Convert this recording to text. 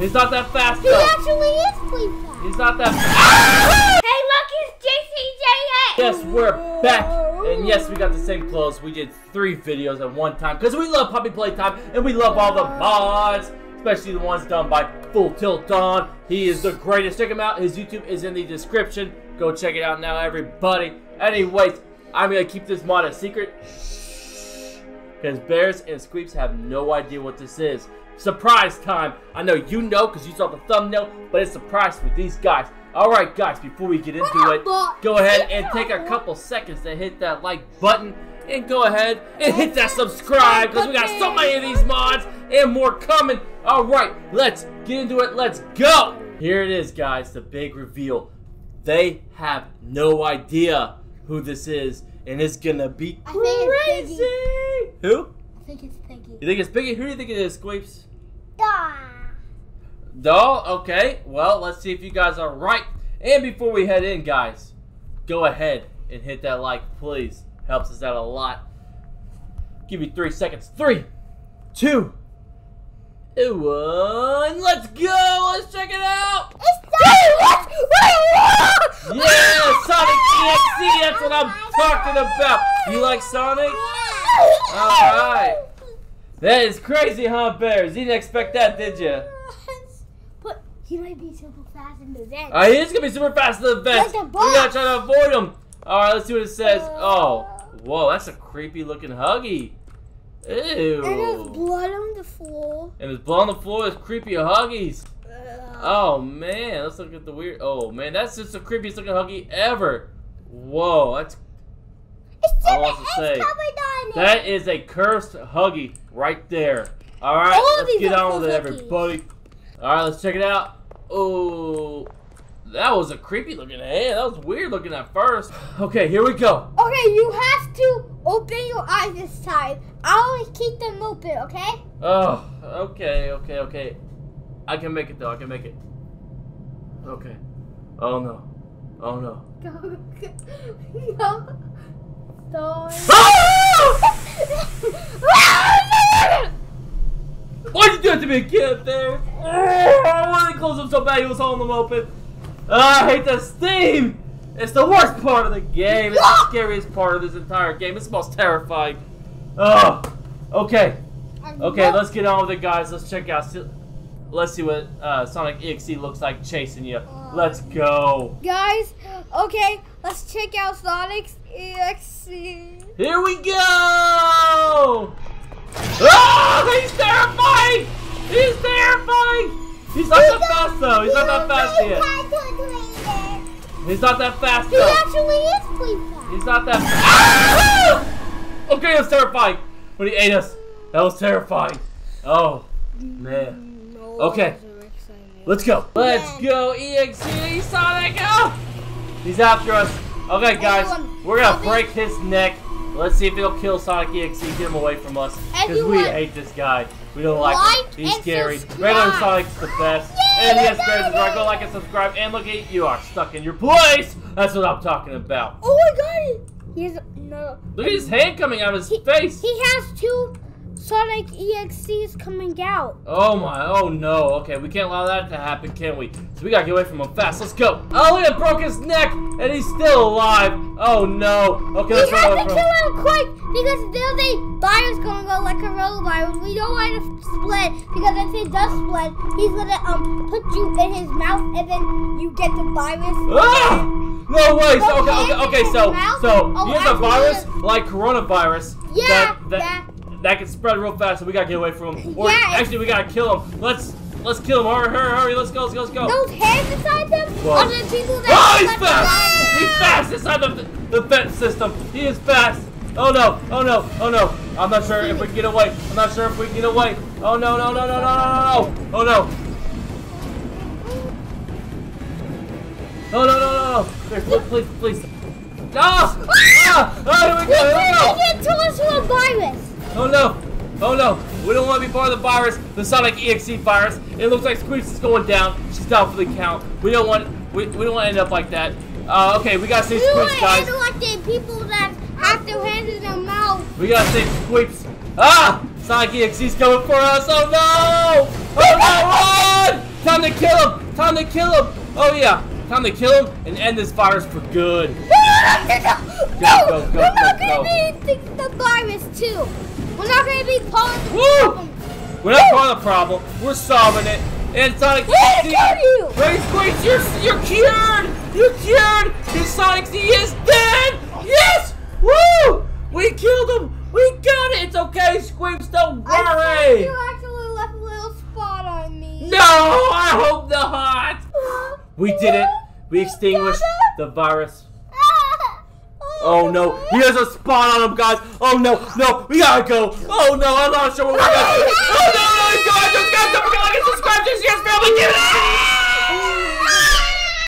He's not that fast He though. actually is pretty fast. He's not that fast. Hey, look, it's JCJS. Yes, we're back. And yes, we got the same clothes. We did three videos at one time because we love Poppy Playtime and we love all the mods, especially the ones done by FullTiltOn. He is the greatest. Check him out. His YouTube is in the description. Go check it out now, everybody. Anyways, I'm going to keep this mod a secret because Bears and Squeeps have no idea what this is. Surprise time! I know you know because you saw the thumbnail, but it's surprise for these guys. Alright guys, before we get into it, go ahead and take a couple seconds to hit that like button and go ahead and hit that subscribe because we got so many of these mods and more coming. Alright, let's get into it. Let's go! Here it is guys, the big reveal. They have no idea who this is and it's gonna be I think it's crazy! Who? I think it's Piggy. You think it's Piggy? Who do you think it is, Squeeps? Doll? Okay, well, let's see if you guys are right. And before we head in, guys, go ahead and hit that like, please. Helps us out a lot. Give me three seconds. Three, two, one. Let's go! Let's check it out! It's Sonic! Yeah, Sonic EXE, that's what I'm talking about. You like Sonic? Alright. That is crazy, huh, Bears? You didn't expect that, did you? He might be super fast in the vent. Uh, he is gonna be super fast in the. Like We gotta try to avoid him. All right, let's see what it says. Oh, whoa, that's a creepy looking huggy. Ew. and there's blood on the floor. And there's blood on the floor. There's creepy huggies. Oh man, let's look at the weird. Oh man, that's just the creepiest looking huggy ever. Whoa, that's It's I want to say, covered on it. that is a cursed huggy right there. All right, All let's get on with it, everybody. All right, let's check it out. Oh, that was a creepy looking hand. That was weird looking at first. Okay, here we go. Okay, you have to open your eyes this time. I always keep them open, okay? Oh, okay, okay, okay. I can make it though. I can make it. Okay. Oh no. Oh no. Go, go. Don't. Why'd you do it to me, kid? There. Close them so bad? He was holding them open. Ah, I hate the steam. It's the worst part of the game. It's the scariest part of this entire game. It's the most terrifying. Oh. Okay. Okay, let's get on with it, guys. Let's check out. Let's see what uh, Sonic EXE looks like chasing you. Let's go. Guys, okay, let's check out Sonic EXE. Here we go! He's not that fast though. He's not that fast yet. He's not that fast though. He actually is pretty fast. He's not that. Ah! Okay, that was terrifying. When he ate us, that was terrifying. Oh man. Okay. Let's go. Let's go, EXE Sonic! Oh! He's after us. Okay, guys, we're gonna break his neck. Let's see if it'll kill Sonic EXE. Get him away from us. Because we hate this guy. We don't like him. He's scary. subscribe. Regular Sonic's the best. Yay, and yes, Bears go, right. Go like and subscribe. And look at you are stuck in your place. That's what I'm talking about. Oh my god! He has no. Look at his hand coming out of his He, face. he has two Sonic EXE is coming out. Oh my, oh no. Okay, we can't allow that to happen, can we? So we gotta get away from him fast. Let's go. Oh, look, broke his neck, and he's still alive. Oh no. Okay, We let's run have to kill him. quick because there's a virus going on like a virus. We don't want to split because if it does split, he's gonna um put you in his mouth and then you get the virus. Ah! No way. So, okay, Okay, okay, okay. So, so Oh, he has a virus like coronavirus. Yeah, That that, that- that can spread real fast. So we gotta get away from him. Or Yeah, actually, we gotta kill him. Let's let's kill him. Hurry, hurry, hurry. Let's go. Let's go. Let's go. Those hands inside them What? are the people that. Oh, he's fast! He's fast inside the, the vent system. He is fast. Oh no, oh no, oh no. I'm not sure if we can get away. I'm not sure if we can get away. Oh no, no, no, no, no, no, no, no. Oh no. No, no, no, no, no. Here, please, please, please. No! Ah! Oh, here we go, here we go. can't get to us a virus. Oh no! Oh no! We don't want to be part of the virus, the Sonic EXE virus. It looks like Squeaks is going down. She's down for the count. We don't want we, we don't want to end up like that. Uh, okay, we gotta save We want Squeaks, to guys. end like the people that have their hands in their mouth. We gotta save Squeaks. Ah! Sonic EXE's coming for us. Oh no! Oh no! Run! Time to kill him! Time to kill him! Oh yeah, time to kill him and end this virus for good. No, go, go, we're not gonna go. be the, the virus too. We're not gonna be part of the Woo! problem. We're not part of the problem. We're solving it. And Sonic Where did it you? Race Squeeze, you're you're cured! You're cured! His Sonic C is dead! Yes! Woo! We killed him! We got it! It's okay, Squeaks, don't worry! you actually left a little spot on me. No! I hope not! We did it! We extinguished the virus. Oh no, he has a spot on him, guys! Oh no, no, we gotta go! Oh no, I'm not sure what we're gonna do! Oh no, oh, no, guys, just got to like and subscribe to year's family! Give it up!